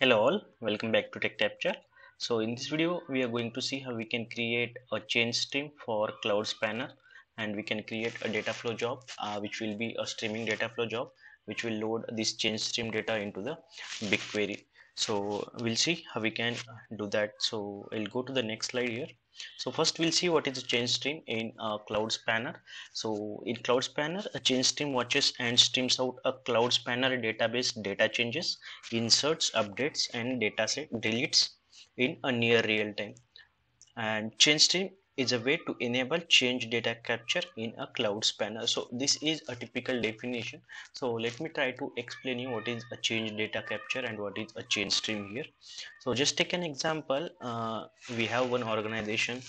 Hello all, welcome back to TechTrapture. So in this video, we are going to see how we can create a change stream for Cloud Spanner and we can create a data flow job uh, which will be a streaming data flow job which will load this change stream data into the BigQuery. So we'll see how we can do that. So I'll go to the next slide here. So first we'll see what is a change stream in Cloud Spanner. So in Cloud Spanner, a change stream watches and streams out a Cloud Spanner database data changes, inserts, updates, and dataset deletes in a near real time. And change stream is a way to enable change data capture in a cloud spanner. So this is a typical definition. So let me try to explain you what is a change data capture and what is a change stream here. So just take an example. Uh, we have one organization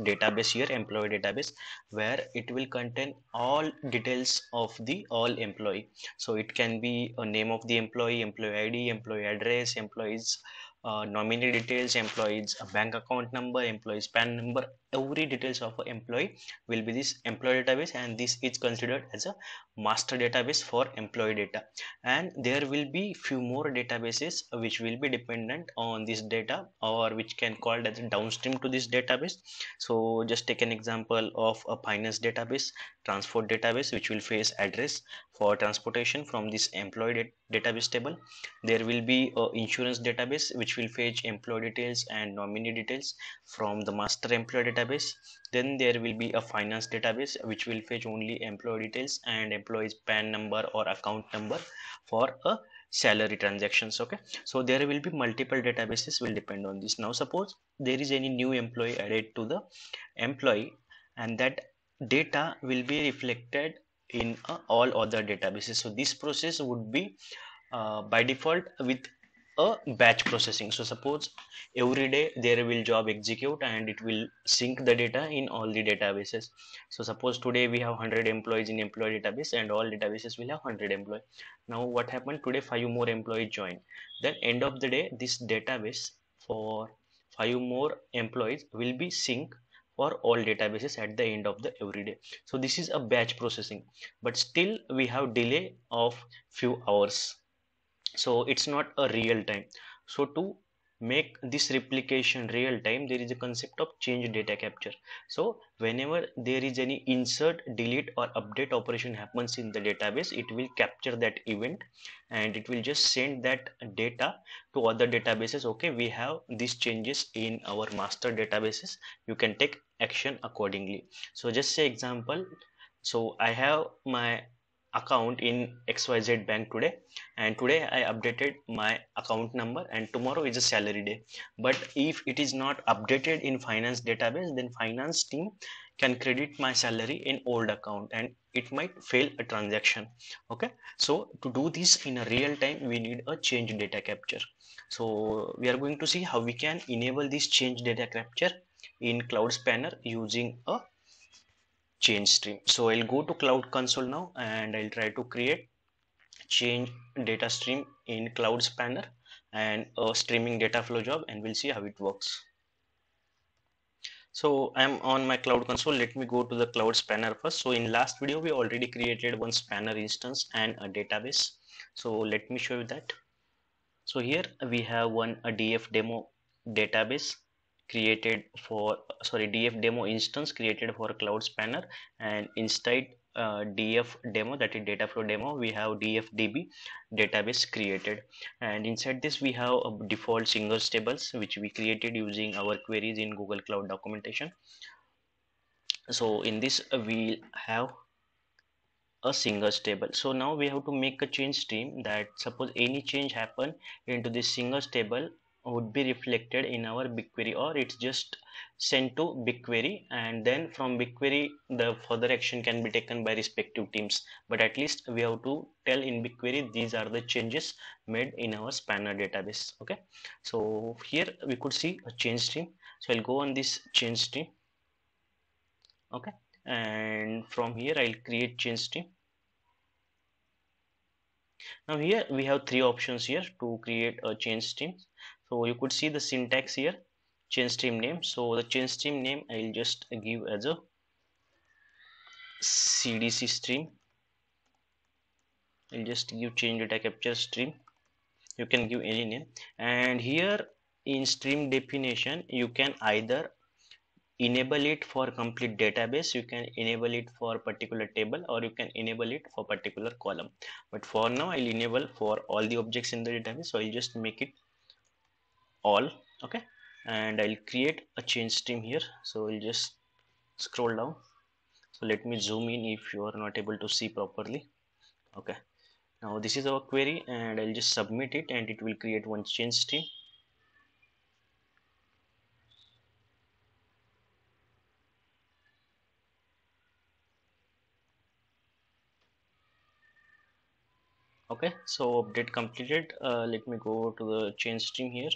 database here employee database where it will contain all details of the all employee. So it can be a name of the employee employee id employee address employees uh, nominee details employees bank account number employees pan number every details of an employee will be this employee database and this is considered as a master database for employee data. And there will be few more databases which will be dependent on this data or which can called as downstream to this database. So just take an example of a finance database transport database which will face address for transportation from this employee database table. There will be a insurance database which will fetch employee details and nominee details from the master employee database then there will be a finance database which will fetch only employee details and employees pan number or account number for a salary transactions okay? So there will be multiple databases will depend on this. Now suppose there is any new employee added to the employee and that data will be reflected in uh, all other databases. So this process would be uh, by default with a batch processing. So suppose every day there will job execute and it will sync the data in all the databases. So suppose today we have 100 employees in employee database and all databases will have 100 employee now what happened? Today five more employees join then end of the day this database for five more employees will be sync for all databases at the end of the every day. So this is a batch processing. But still we have delay of few hours so it's not a real time. So to make this replication real time there is a concept of change data capture. So whenever there is any insert delete or update operation happens in the database it will capture that event and it will just send that data to other databases. Okay we have these changes in our master databases. You can take action accordingly. So just say example. So i have my account in xyz bank today. And today i updated my account number and tomorrow is a salary day. But if it is not updated in finance database then finance team can credit my salary in old account and it might fail a transaction. Okay? So to do this in a real time we need a change data capture. So we are going to see how we can enable this change data capture in cloud spanner using a change stream. So i'll go to cloud console now and i'll try to create change data stream in cloud spanner and a streaming data flow job and we'll see how it works. So i'm on my cloud console. Let me go to the cloud spanner first. So in last video we already created one spanner instance and a database. So let me show you that. So here we have one a df demo database created for sorry df demo instance created for cloud spanner and inside uh, df demo that is data flow demo we have dfdb database created. And inside this we have a default singers tables which we created using our queries in google cloud documentation. So in this uh, we have a singers table. So now we have to make a change stream that suppose any change happen into this singers table would be reflected in our BigQuery or it's just sent to BigQuery and then from BigQuery the further action can be taken by respective teams. But at least we have to tell in BigQuery these are the changes made in our spanner database okay? So here we could see a change stream. So I'll go on this change stream okay? And from here I'll create change stream. Now here we have three options here to create a change stream so you could see the syntax here change stream name. So the change stream name i'll just give as a cdc stream. I'll just give change data capture stream. You can give any name. And here in stream definition you can either enable it for complete database you can enable it for particular table or you can enable it for particular column. But for now i'll enable for all the objects in the database. So i'll just make it all okay? And i'll create a change stream here. So we'll just scroll down. So let me zoom in if you are not able to see properly okay? Now this is our query and i'll just submit it and it will create one change stream. Okay so update completed. Uh, let me go to the change stream here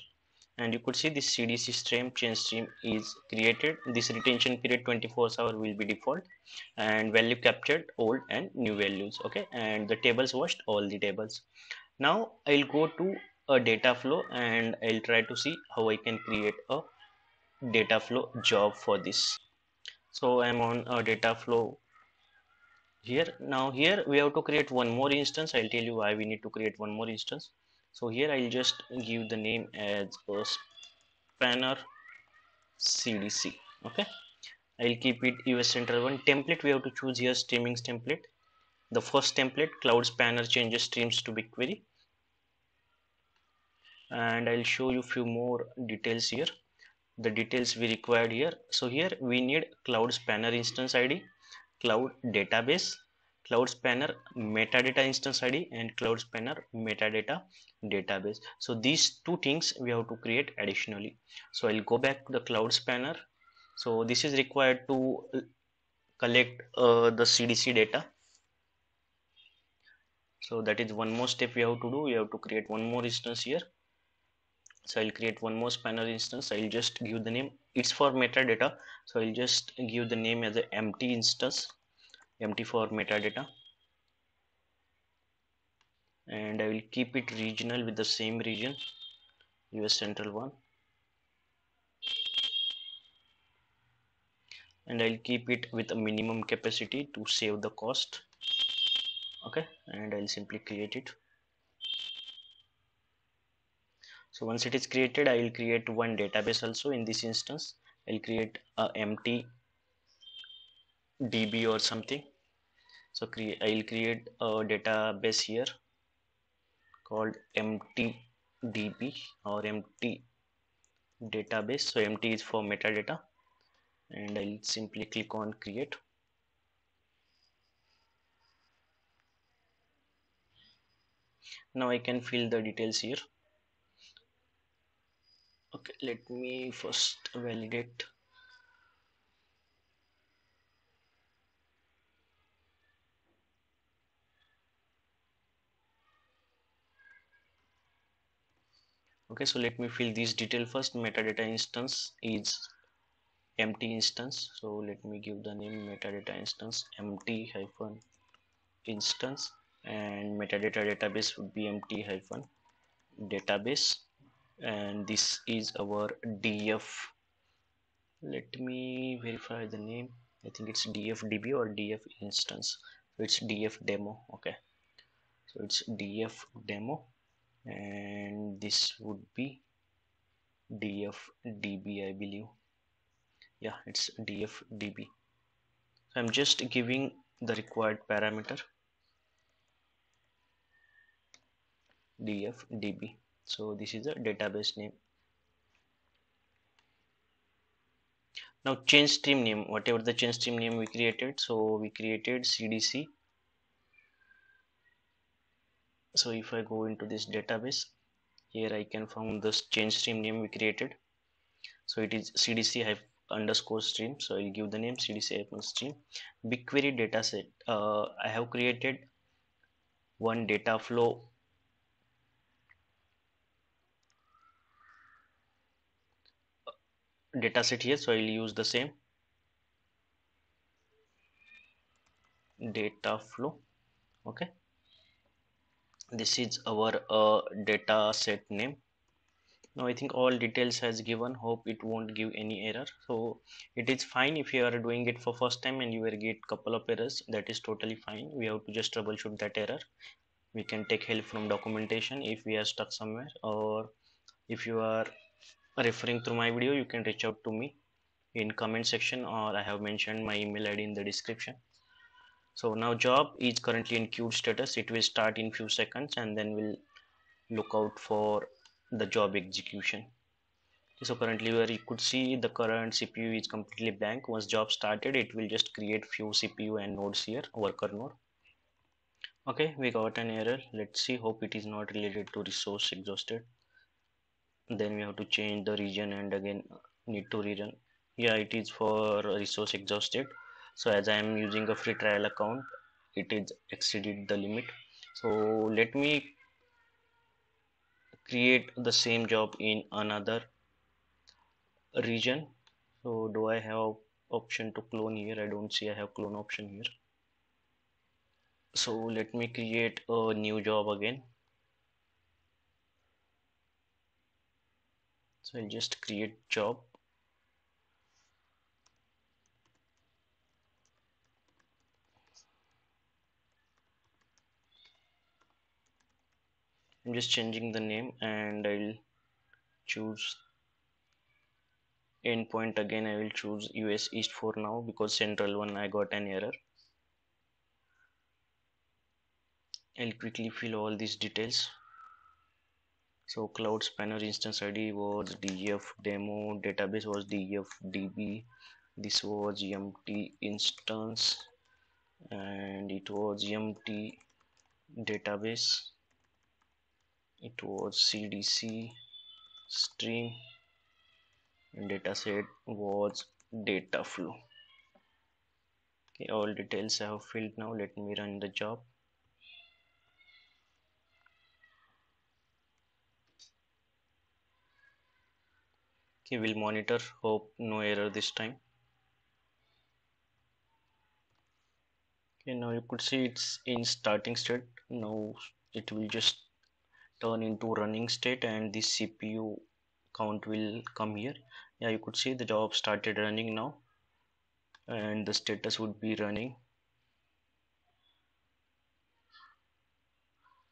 and you could see this cdc stream change stream is created. This retention period 24 hour will be default. And value captured old and new values okay? And the tables washed all the tables. Now i'll go to a data flow and i'll try to see how i can create a data flow job for this. So i'm on a data flow here. Now here we have to create one more instance. I'll tell you why we need to create one more instance so here i'll just give the name as spanner cdc okay? I'll keep it us central one template. We have to choose here streamings template. The first template cloud spanner changes streams to bigquery. And i'll show you few more details here. The details we required here. So here we need cloud spanner instance id cloud database cloud spanner metadata instance id and cloud spanner metadata database. So these two things we have to create additionally. So i'll go back to the cloud spanner. So this is required to collect uh, the cdc data. So that is one more step we have to do. We have to create one more instance here. So i'll create one more spanner instance. I'll just give the name. It's for metadata. So i'll just give the name as an empty instance empty for metadata. And I will keep it regional with the same region US central one. And I'll keep it with a minimum capacity to save the cost. Okay? And I'll simply create it. So once it is created I will create one database also. In this instance I'll create a empty db or something. So i'll create a database here called empty db or empty database. So empty is for metadata. And i'll simply click on create. Now i can fill the details here. Okay let me first validate okay so let me fill this detail first. Metadata instance is empty instance. So let me give the name metadata instance empty hyphen instance and metadata database would be empty hyphen database. And this is our df let me verify the name. I think it's dfdb or df instance. So it's df demo okay. So it's df demo and this would be df db i believe. Yeah it's df db so i'm just giving the required parameter. Df db so this is the database name. Now change stream name. Whatever the change stream name we created. So we created cdc so if I go into this database here I can find this change stream name we created. So it is cdc underscore stream. So I'll give the name cdc stream. BigQuery dataset uh, I have created one data flow. Dataset here so I'll use the same. Data flow okay this is our uh, data set name. Now i think all details has given. Hope it won't give any error. So it is fine if you are doing it for first time and you will get couple of errors. That is totally fine. We have to just troubleshoot that error. We can take help from documentation if we are stuck somewhere or if you are referring through my video you can reach out to me in comment section or I have mentioned my email ID in the description so now job is currently in queued status. It will start in few seconds and then we'll look out for the job execution. So currently where you could see the current CPU is completely blank. Once job started it will just create few CPU and nodes here worker node. Okay we got an error. Let's see. Hope it is not related to resource exhausted. Then we have to change the region and again need to rerun. Yeah it is for resource exhausted so as i am using a free trial account it is exceeded the limit. So let me create the same job in another region. So do i have option to clone here? I don't see i have clone option here. So let me create a new job again. So I'll just create job I'm just changing the name and I'll choose endpoint again. I will choose US East for now because central one I got an error. I'll quickly fill all these details. So cloud spanner instance id was def demo database was def db this was empty instance and it was empty database it was cdc stream and dataset was data flow. Okay all details i have filled now. Let me run the job. Okay we'll monitor. Hope no error this time. Okay now you could see it's in starting state. Now it will just turn into running state and this CPU count will come here. Yeah you could see the job started running now and the status would be running.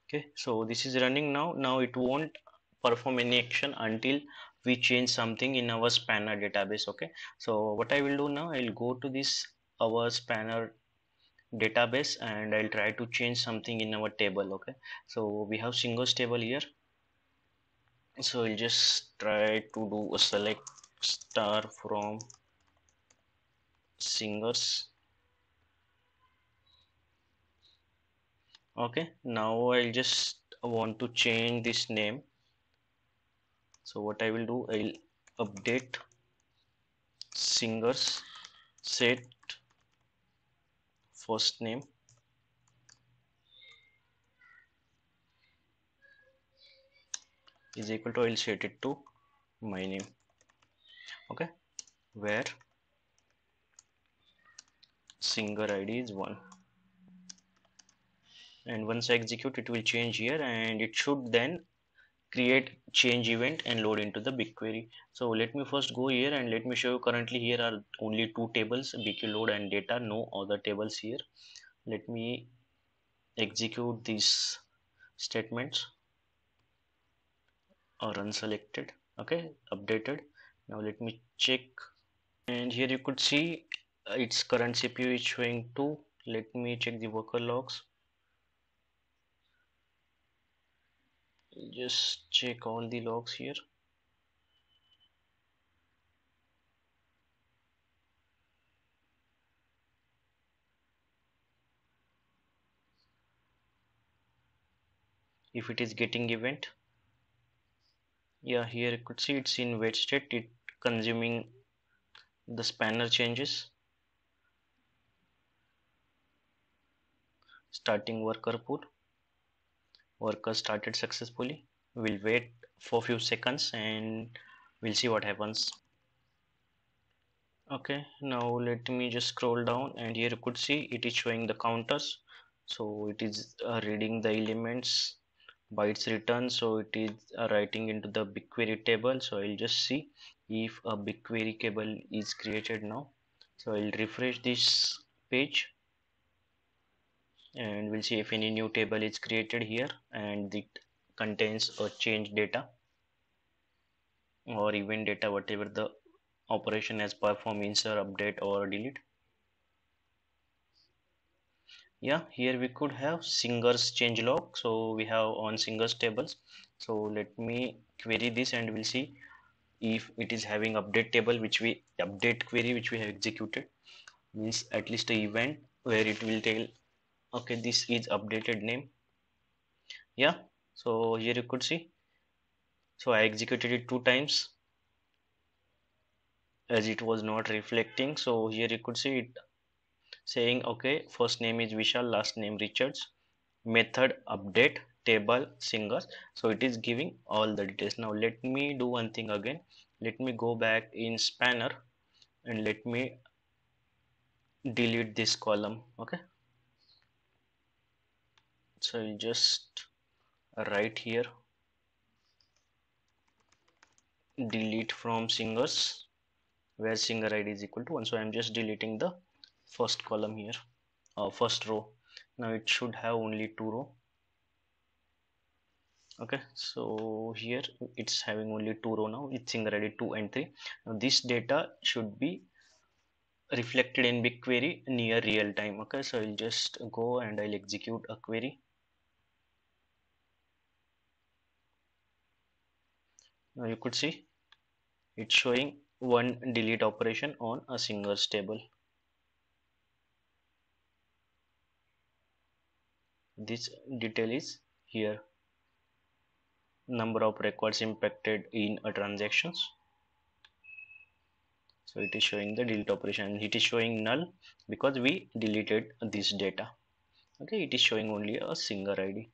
Okay so this is running now. Now it won't perform any action until we change something in our spanner database. Okay so what I will do now I'll go to this our spanner database and I'll try to change something in our table okay? So we have singers table here. So I'll just try to do a select star from singers okay now I'll just want to change this name. So what I will do I'll update singers set first name? Is equal to I'll set it to my name. Okay. Where singer id is 1 and once I execute it will change here and it should then create change event and load into the BigQuery. So let me first go here and let me show you currently here are only two tables BQ load and data no other tables here. Let me execute these statements. Or unselected. Okay updated. Now let me check. And here you could see uh, its current CPU is showing 2 let me check the worker logs just check all the logs here. If it is getting event yeah here you could see it's in wait state it consuming the spanner changes. Starting worker pool worker started successfully. We'll wait for a few seconds and we'll see what happens. Okay now let me just scroll down and here you could see it is showing the counters. So it is uh, reading the elements bytes return. So it is uh, writing into the BigQuery table. So I'll just see if a BigQuery table is created now. So I'll refresh this page and we'll see if any new table is created here and it contains a change data or event data whatever the operation has performed insert update or delete. Yeah here we could have singers change log. So we have on singers tables. So let me query this and we'll see if it is having update table which we update query which we have executed. Means at least a event where it will tell okay this is updated name. Yeah so here you could see. So I executed it two times as it was not reflecting. So here you could see it saying okay first name is Vishal last name Richards. Method update table singers. So it is giving all the details. Now let me do one thing again. Let me go back in spanner and let me delete this column okay so I'll just write here. Delete from singers where singer id is equal to 1 so i'm just deleting the first column here uh, first row. Now it should have only two row. Okay so here it's having only two row now it's singer id 2 and 3 now this data should be reflected in BigQuery near real time. Okay so I'll just go and I'll execute a query now you could see it's showing one delete operation on a singers table this detail is here. Number of records impacted in a transactions. So it is showing the delete operation it is showing null because we deleted this data. Okay it is showing only a singer id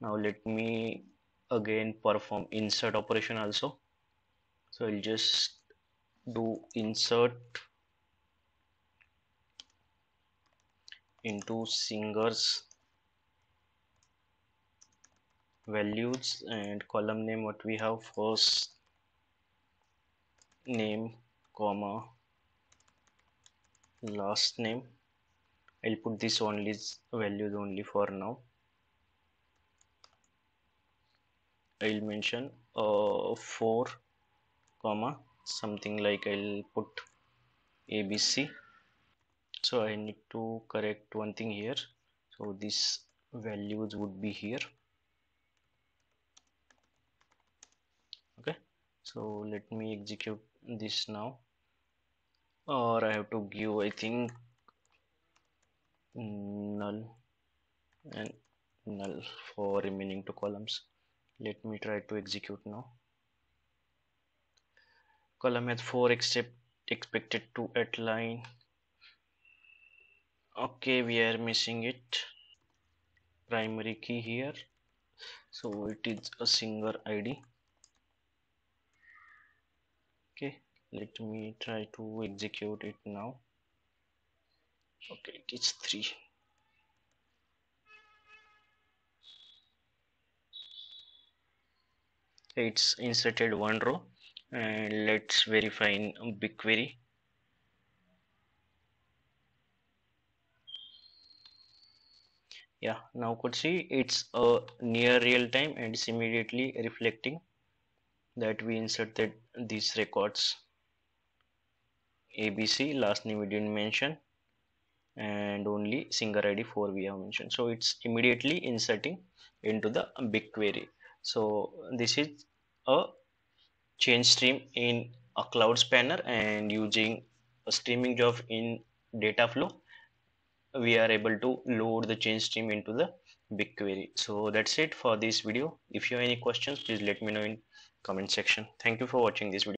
now let me again perform insert operation also. So I'll just do insert into singers values and column name what we have. First name comma last name. I'll put this only values only for now I'll mention uh, 4 comma something like I'll put ABC so I need to correct one thing here. So these values would be here. Okay. So let me execute this now. Or I have to give I think null and null for remaining two columns let me try to execute now. Column has four except expected to at line. Okay we are missing it. Primary key here. So it is a singer id okay let me try to execute it now. Okay it is three it's inserted one row and let's verify in BigQuery. Yeah now could see it's a near real time and it's immediately reflecting that we inserted these records. ABC last name we didn't mention and only singer ID 4 we have mentioned. So it's immediately inserting into the BigQuery so this is a change stream in a cloud spanner and using a streaming job in Dataflow we are able to load the change stream into the BigQuery. So that's it for this video. If you have any questions please let me know in comment section. Thank you for watching this video